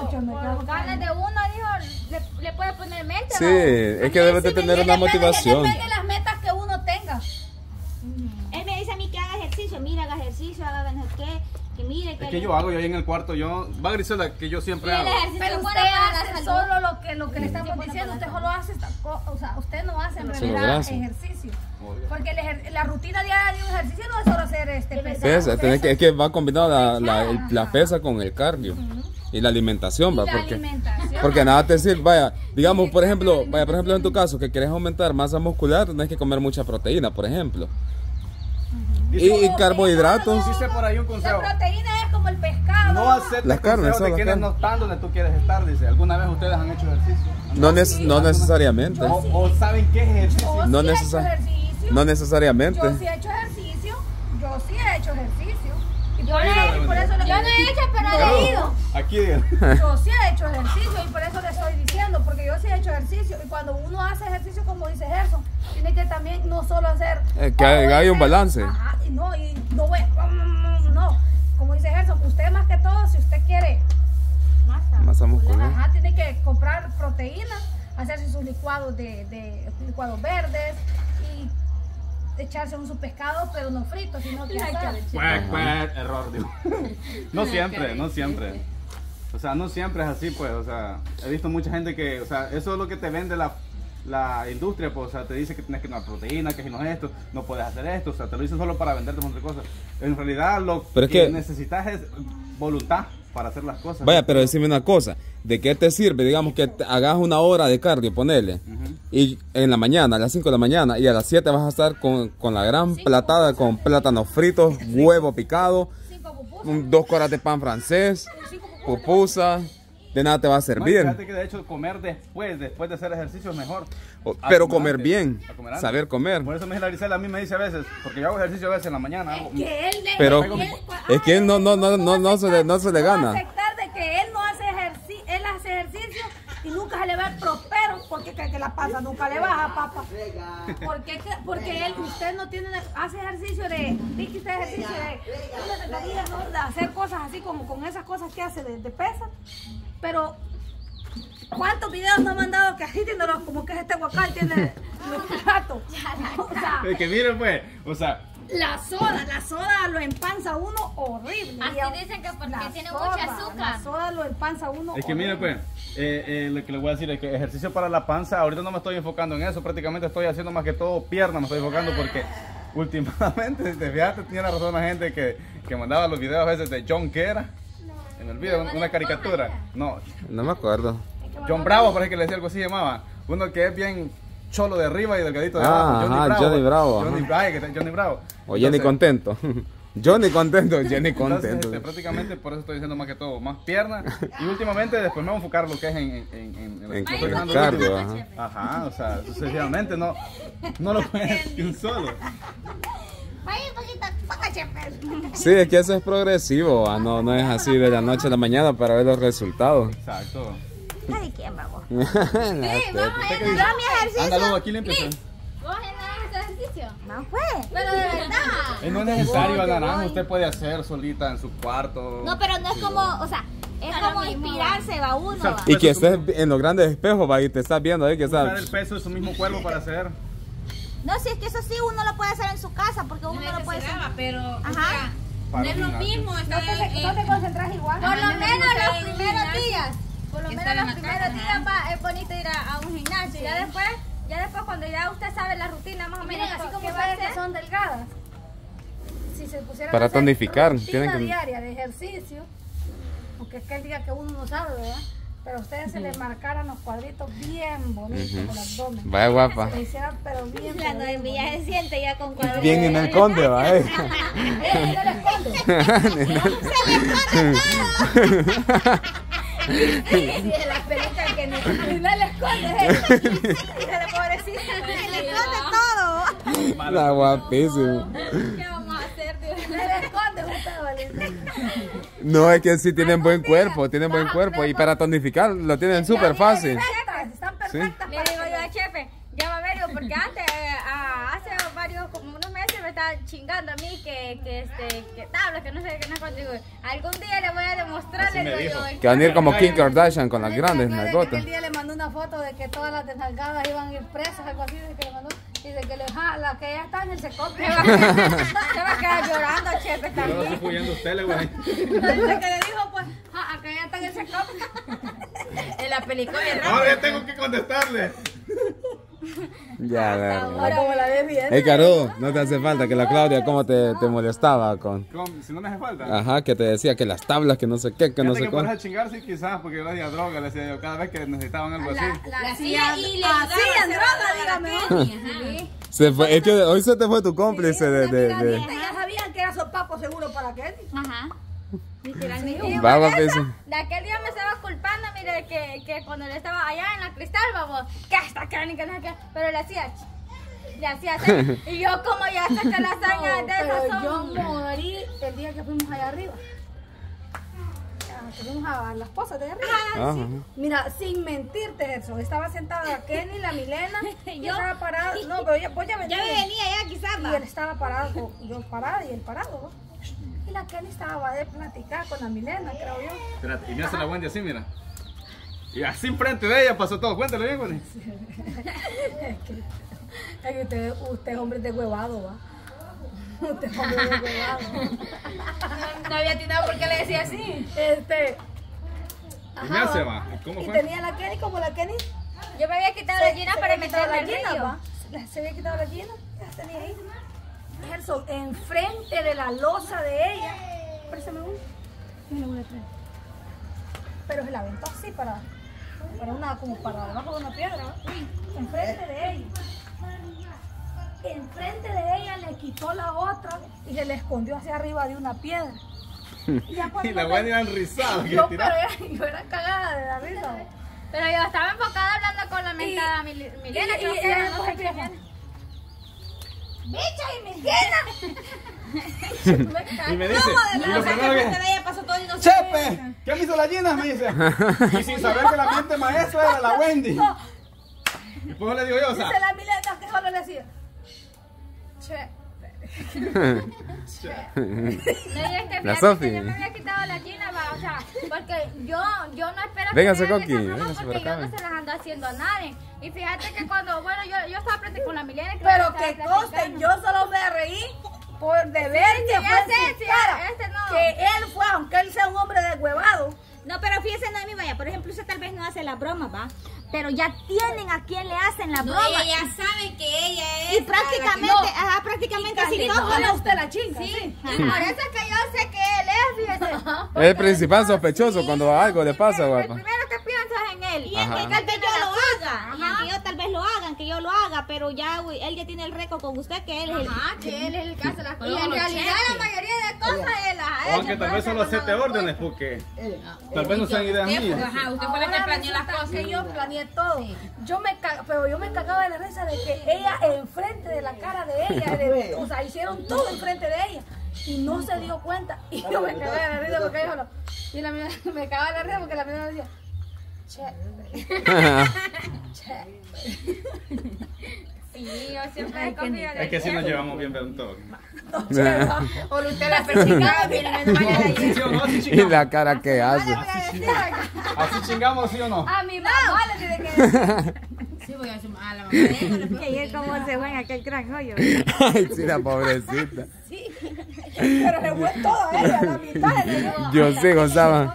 por ganas de uno, dijo, le, le puede poner mente. Sí, ¿no? es que debes de tener una motivación. Depende de las metas que uno tenga. Él me dice a mí que haga ejercicio, mira, haga ejercicio, haga no sé qué, que mire, que... Es que yo hago, yo ahí en el cuarto, yo, va Grisela, que yo siempre hago. Pero es usted hace solo lo que, lo que le estamos diciendo. Usted solo hace o sea, usted no hace en realidad ejercicio. Porque el ejer- la rutina diaria de un ejercicio no es solo hacer este pesado. Pesa, tenés que, es que va combinado la, la, la pesa con el cardio y la alimentación, Y va, la porque, alimentación. porque nada te sirve, vaya, digamos, por ejemplo, vaya, por ejemplo, en tu caso, que quieres aumentar masa muscular, tenés que comer mucha proteína, por ejemplo, y, y carbohidratos. dice por ahí un La consejo. proteína es como el pescado. No aceptes Las carnes, de las quienes no están donde tú quieres estar, dice. ¿Alguna vez ustedes han hecho ejercicio? No, neces- no necesariamente, O, o saben qué es ejercicio. Yo no sí he hecho necesar- ejercicio. no necesariamente. Yo sí he hecho ejercicio. Yo no he- y por eso le- Yo no he hecho, pero he leído. Aquí. Yo sí he hecho ejercicio y por eso le estoy diciendo, porque yo sí he hecho ejercicio. Y cuando uno hace ejercicio, como dice Gerson, tiene que también no solo hacer. Eh, que hay- hay un balance. Ajá, y no, y no, voy- no. Como dice Gerson, usted más que todo, si usted quiere Masa. Masa muscular. Ajá, tiene que comprar proteína, hacerse sus licuados de, de licuados verdes echarse un su pescado, pero no frito, sino que asado. Error, digo. No siempre, no siempre. O sea, no siempre es así, pues. O sea, he visto mucha gente que, o sea, eso es lo que te vende la, la industria, pues. O sea, te dice que tienes que tomar proteína, que si no es esto, no puedes hacer esto. O sea, te lo dicen solo para venderte un montón de cosas. En realidad, lo Pero es que, que- necesitas es voluntad para hacer las cosas. Vaya, pero decime una cosa, ¿de qué te sirve? Digamos que te- hagas una hora de cardio, ponele, y en la mañana, a las 5 de la mañana, y a las 7 vas a estar con, con la gran platada con plátanos fritos, huevo picado, Cinco pupusas, un- dos coras de pan francés, cinco pupusas. De nada te va a No, servir. fíjate que de hecho comer después, después de hacer ejercicio es mejor. O- pero comer antes, bien, comer saber comer. Por eso me dice la Grisela, a mí me dice a veces, porque yo hago ejercicio a veces en la mañana. hago- Que él le- Pero él- es que él no, no, no, no, no se le, no se le gana. aceptar de que él no hace ejercicio, él hace ejercicio y nunca se le va a prospero porque que, que la pasa nunca le baja, papá. Porque, porque él, usted no tiene, hace ejercicio de, dice usted ejercicio de hacer cosas así como con esas cosas que hace de, de pesas, pero ¿cuántos videos no me han dado que así tiene los- como que es este guacal tiene los platos? O sea, Es que miren pues, o sea, la soda, la soda lo empanza uno horrible. Así dicen que porque la tiene soda, mucho azúcar. La soda lo empanza uno es que miren horrible. pues, eh, eh, lo que les voy a decir es que ejercicio para la panza, ahorita no me estoy enfocando en eso, prácticamente estoy haciendo más que todo pierna, me estoy enfocando porque últimamente, si te fijaste, tenía la razón la gente que, que mandaba los videos a veces de John que el video, una caricatura, no, No me acuerdo. John Bravo parece que le decía algo así llamaba, uno que es bien cholo de arriba y delgadito de Ah, abajo, ajá, Johnny Bravo, Johnny, ay, que está Johnny Bravo. O Jenny Entonces- contento. Johnny contento, Jenny Entonces, contento. este, prácticamente por eso estoy diciendo más que todo, más pierna. Y últimamente después me voy a enfocar lo que es en, en, en, en, en- En estoy dejando cardio, ajá. Ajá, o sea, sucesivamente no, no lo puedes de un solo. Vaya un poquito, poca chepe. Sí, es que eso es progresivo, ah, no, no es así de la noche a la mañana para ver los resultados. Exacto. Ay, ¿quién vamos? Sí, vamos a mi ejercicio. Ándalo, aquí le empieza. ¿Vos en ese ejercicio? No fue. Pero de verdad. Eh, no es necesario, a naranja, usted puede hacer solita en su cuarto. No, pero no es como, o sea, es como inspirarse, va uno. va. Y que estés en los grandes espejos, va, y te estás viendo ahí que estás... el peso de su mismo cuerpo para hacer. No, si es que eso sí uno lo puede hacer en su casa, porque uno no lo puede hacer. pero o Ajá. sea, no es lo mismo No te, no te concentras igual. Por lo menos los primeros días. Por lo menos en los primeros casa, días va, es bonito ir a, a un gimnasio. Ya después, ya después cuando ya usted sabe la rutina más o Miren, menos así como ustedes que son delgadas. Si se pusieran Para a hacer tonificar, rutina tienen que- diaria de ejercicio, porque es que el día que uno no sabe, ¿verdad? Pero a ustedes se les marcaran los cuadritos bien bonitos Ujú. del abdomen. Vaya guapa. Se le hicieran, pero bien. La novia se siente ya con cuadros. Bien en el conde, va, eh. No le esconde. Y de la peluca que ni no le esconde. ella. Dígale, pobrecita. Se le esconde todo. La guapísima. ¿Qué vamos a hacer? Dios? No le esconde, usted, Valentín. No, es que sí tienen buen cuerpo, tienen buen cuerpo. Y para tonificar lo tienen súper fácil. Perfectas, están perfectas. Le digo yo a Chepe, ya va a ver, yo, porque antes, ah, hace varios, como unos meses, me estaba chingando a mí que, que este, que tablas, que no sé qué no contigo. Algún día le voy a demostrar, Así le me digo dijo. yo. Que van a ir como Kim Kardashian con las ¿No te grandes nalgotas. Aquel día le mandó una foto de que todas las desnalgadas iban a ir presas, algo así, de que le mandó. Y de que le, ja, la que ya está en el secop. Se va a quedar, se va a quedar llorando, chefe, Yo lo también. estoy a usted, güey. Dice que le dijo, pues, ja, acá ya está en el secop. En la película Ahora ya tengo que contestarle. Ya, ver. Ahora como la ves bien. Ey, Caro, no te hace falta que la Claudia, ¿cómo te, te molestaba con...? ¿Cómo? Si no me hace falta. Ajá, que te decía que las tablas, que no sé qué, que no Fíjate sé que cuál. eso chingar sí quizás, porque yo le hacía droga, le decía yo cada vez que necesitaban algo así. La hacía y le hacer droga, la dígame. Se fue, es que hoy se te fue tu cómplice de... de, de... amiga Ya sabían que era sopapo seguro para Kenny. Ajá. Literalmente. Va, por eso, de aquel día me estaba culpando, mire, que, que cuando él estaba allá en la cristal, vamos, que hasta que ni que no sé qué, pero le hacía, le hacía así, y yo como ya sé que las hazañas de esas Pero yo morí el día que fuimos allá arriba. Ah, que Fuimos a las posas de allá arriba. Ajá. Mira, sin mentirte eso, estaba sentada Kenny, la Milena, y yo estaba parada, no, pero ya, pues ya Ya me venía. ya quizás, Y él estaba parado, yo parada y él parado. ¿no? Y la Kenny estaba de platicar con la Milena, creo yo. Espérate, y me hace la Wendy así, mira. Y así enfrente de ella pasó todo. Cuéntale bien, Wendy. Es que usted, usted es hombre de huevado, va. Usted es hombre de huevado. No había atinado porque le decía así. Este. Y me hace, va. ¿Cómo Y fue? tenía la Kenny como la Kenny. Yo me había quitado la gina se para meterme la gina, río. va. Se había quitado la gina, ya tenía ahí. Gerson, enfrente de la losa de ella. Préstame uno. Dame uno de tres. Pero se la aventó así para, para una, como para debajo de una piedra. Enfrente de ella. Enfrente de ella le quitó la otra y se le escondió hacia arriba de una piedra. Y, ya Y la que Yo, pero era, yo era cagada de la risa. Pero yo estaba enfocada hablando con la mentada Mil- Milena, y- creo y que era, ella no coge sé el quién. ¡Bicha y Milena! Y me dice, que pasó todo no. ¡Chepe! ¿Qué me hizo la Gina? Me dice. Y sin saber que la mente maestra era la Wendy. Y pues le digo yo, o sea, Dice la Milena que solo le decía. Che. No, este, La fíjate Sofi. que Yo me había quitado la gina, va, o sea, porque yo, yo no espero Véngase, que Coqui, véngase porque acá, yo no se las ando haciendo a nadie. Y fíjate que cuando, bueno, yo, yo estaba platicando con la Milena. que Pero que platicando. yo solo me reí por de ver que ya fue su sí, cara. este no. Que él fue, aunque él sea un hombre deshuevado. No, pero fíjese, Noemi, vaya, por ejemplo, usted tal vez no hace la broma, va. Pero ya tienen a quien le hacen la broma. ella ya sabe que ella es. y prácticamente, No. ajá, prácticamente todos toda los- usted la chinga. Sí. Y por eso es que yo sé que él es, fíjese. Es el principal sospechoso cuando algo le pasa, El guapa. primero que piensas en él. Y Ajá. que tal vez yo lo haga, y Ajá. que yo tal vez lo hagan, que yo lo haga, pero ya uy, él ya tiene el récord con usted que él es el... Ajá, que él es el que hace las cosas. Y en realidad cheque. la mayoría de cosas él las ha o hecho. aunque tal vez solo acepte órdenes, porque tal vez no sean ideas mías. Ajá, usted fue la que planeó las cosas. que yo planeé todo. Yo me pero yo me cagaba de la risa de que ella enfrente de la cara de ella, de- o sea, hicieron todo enfrente de ella y no se dio cuenta. Y yo me cagaba de la risa porque ella no. Y la mía me cagaba de la risa porque la mía decía, che, che. Sí, yo siempre confío en Es que si nos llevamos bien, pero un toque. O usted la persiguió, ¿Sí, sí o no? ¿Sí y la cara que hace. ¿Así chingamos, sí o no? A mi mamá le tiene que decir. Sí, voy a decir a la mamá de ella. después. Que ayer como se fue en aquel gran hoyo. Ay, sí, la pobrecita. Pero se fue toda ella, la mitad de ella. Yo sé, Gonzalo.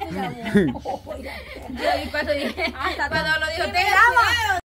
Yo y cuando dije, cuando lo dijo, te miraba,